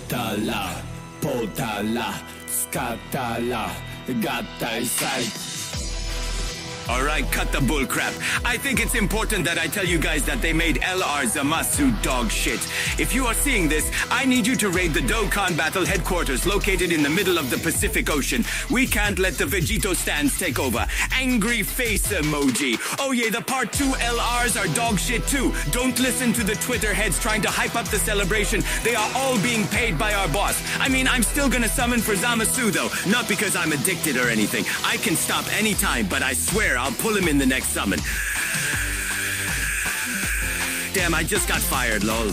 たらポータラ使ったら合体サイ sai. Alright, cut the bullcrap. I think it's important that I tell you guys that they made LR Zamasu dog shit. If you are seeing this, I need you to raid the Dokkan Battle headquarters located in the middle of the Pacific Ocean. We can't let the Vegito stands take over. Angry face emoji. Oh yeah, the part 2 LRs are dog shit too. Don't listen to the Twitter heads trying to hype up the celebration. They are all being paid by our boss. I mean, I'm still gonna summon for Zamasu though. Not because I'm addicted or anything. I can stop anytime, but I swear I'll pull him in the next summon. Damn, I just got fired, lol.